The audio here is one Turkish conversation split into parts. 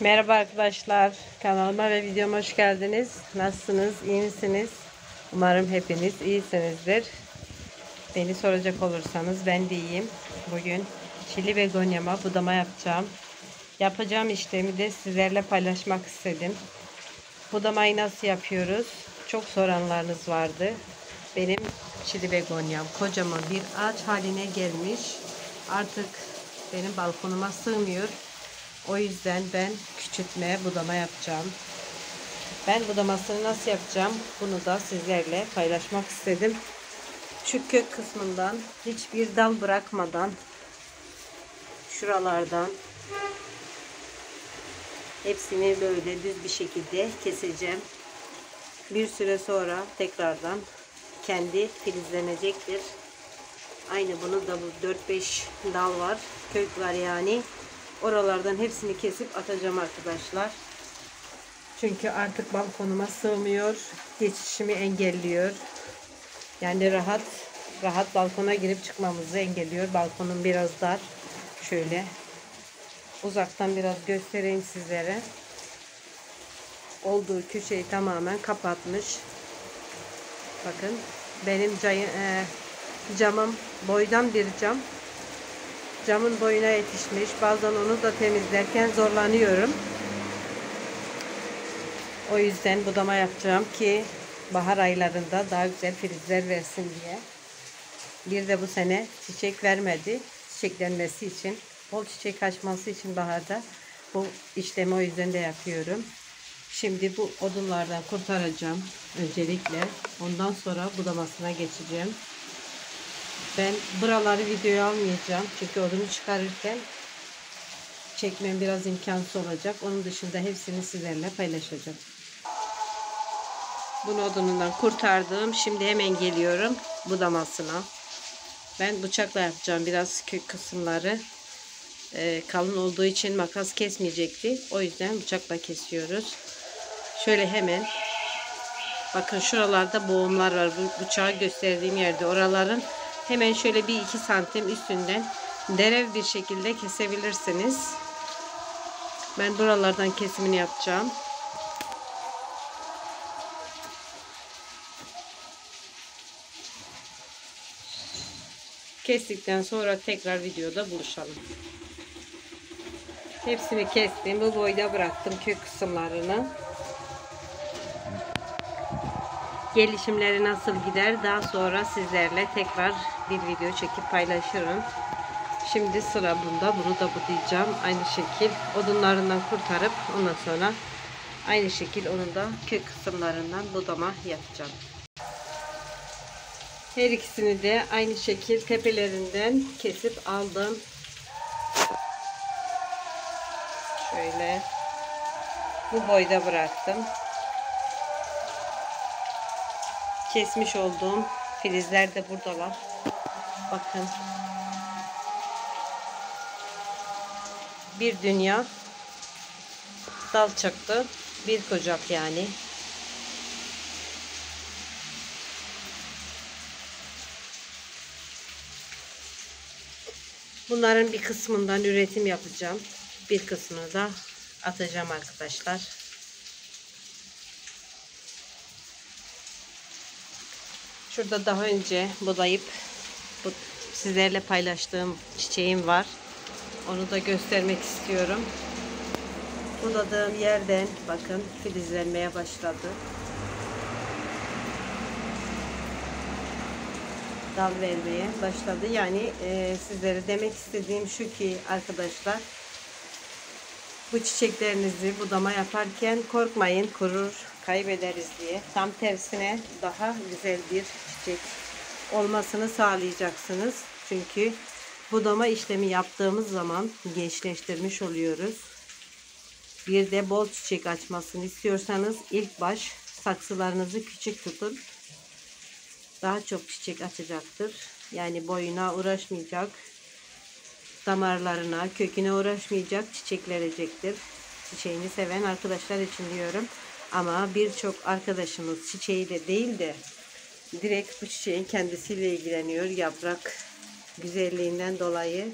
Merhaba arkadaşlar. Kanalıma ve videoma hoş geldiniz. Nasılsınız? İyi misiniz? Umarım hepiniz iyisinizdir. Beni soracak olursanız ben de iyiyim. Bugün çili begonyama budama yapacağım. Yapacağım işlemi de sizlerle paylaşmak istedim. Budamayı nasıl yapıyoruz? Çok soranlarınız vardı. Benim çili begonyam kocaman bir ağaç haline gelmiş. Artık benim balkonuma sığmıyor. O yüzden ben küçültme budama yapacağım. Ben budamasını nasıl yapacağım? Bunu da sizlerle paylaşmak istedim. Şu kök kısmından hiçbir dal bırakmadan şuralardan hepsini böyle düz bir şekilde keseceğim. Bir süre sonra tekrardan kendi filizlenecektir. Aynı bunu da bu 4-5 dal var. Kök var yani. Oralardan hepsini kesip atacağım arkadaşlar. Çünkü artık balkonuma sığmıyor. Geçişimi engelliyor. Yani rahat rahat balkona girip çıkmamızı engelliyor. Balkonum biraz dar. Şöyle uzaktan biraz göstereyim sizlere. Olduğu köşeyi tamamen kapatmış. Bakın benim cayı, e, camım boydan bir cam camın boyuna yetişmiş. Bazen onu da temizlerken zorlanıyorum. O yüzden budama yapacağım ki bahar aylarında daha güzel filizler versin diye. Bir de bu sene çiçek vermedi. Çiçeklenmesi için, bol çiçek açması için baharda bu işlemi o yüzden de yapıyorum. Şimdi bu odunlardan kurtaracağım öncelikle. Ondan sonra budamasına geçeceğim. Ben buraları videoya almayacağım. Çünkü odunu çıkarırken çekmem biraz imkansız olacak. Onun dışında hepsini sizlerle paylaşacağım. Bunu odunundan kurtardım. Şimdi hemen geliyorum budamasına. Ben bıçakla yapacağım biraz kısımları. Ee, kalın olduğu için makas kesmeyecekti. O yüzden bıçakla kesiyoruz. Şöyle hemen bakın şuralarda boğumlar var. Bu bıçağı gösterdiğim yerde oraların hemen şöyle bir iki santim üstünden derev bir şekilde kesebilirsiniz. Ben buralardan kesimini yapacağım. Kestikten sonra tekrar videoda buluşalım. Hepsini kestim. Bu boyda bıraktım kök kısımlarını. Gelişimleri nasıl gider daha sonra sizlerle tekrar bir video çekip paylaşırım. Şimdi sıra bunda. Bunu da budayacağım. Aynı şekil odunlarından kurtarıp ondan sonra aynı şekil onun da kök kısımlarından budama yapacağım. Her ikisini de aynı şekil tepelerinden kesip aldım. Şöyle bu boyda bıraktım. Kesmiş olduğum filizler de buradalar. Bakın. Bir dünya dal çıktı. Bir kocak yani. Bunların bir kısmından üretim yapacağım. Bir kısmını da atacağım arkadaşlar. Şurada daha önce budayıp bu, sizlerle paylaştığım çiçeğim var. Onu da göstermek istiyorum. Budadığım yerden bakın filizlenmeye başladı. Dal vermeye başladı. Yani e, sizlere demek istediğim şu ki arkadaşlar bu çiçeklerinizi budama yaparken korkmayın kurur kaybederiz diye. Tam tersine daha güzel bir çiçek olmasını sağlayacaksınız. Çünkü budama işlemi yaptığımız zaman gençleştirmiş oluyoruz. Bir de bol çiçek açmasını istiyorsanız ilk baş saksılarınızı küçük tutun. Daha çok çiçek açacaktır. Yani boyuna uğraşmayacak. Damarlarına, köküne uğraşmayacak, çiçek verecektir. Çiçeğini seven arkadaşlar için diyorum. Ama birçok arkadaşımız çiçeğiyle değil de direkt bu çiçeğin kendisiyle ilgileniyor. Yaprak güzelliğinden dolayı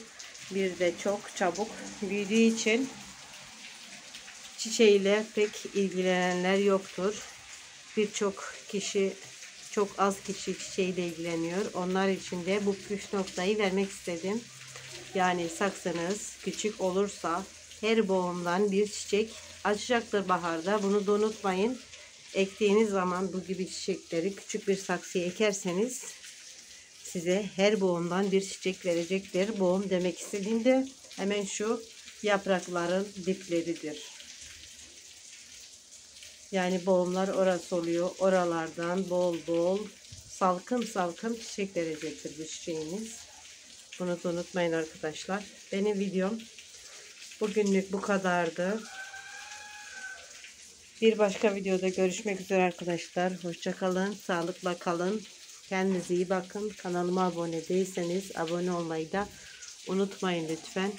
bir de çok çabuk büyüdüğü için çiçeğiyle pek ilgilenenler yoktur. Birçok kişi çok az kişi çiçeğiyle ilgileniyor. Onlar için de bu püf noktayı vermek istedim. Yani saksınız küçük olursa her boğumdan bir çiçek açacaktır baharda. Bunu da unutmayın. Ektiğiniz zaman bu gibi çiçekleri küçük bir saksıya ekerseniz size her boğumdan bir çiçek verecektir. Boğum demek istediğimde hemen şu yaprakların dipleridir. Yani boğumlar orası oluyor. Oralardan bol bol salkım salkım çiçek verecektir bu çiçeğiniz. Bunu da unutmayın arkadaşlar. Benim videom bugünlük bu kadardı. Bir başka videoda görüşmek üzere arkadaşlar. Hoşçakalın. Sağlıkla kalın. Kendinize iyi bakın. Kanalıma abone değilseniz abone olmayı da unutmayın lütfen.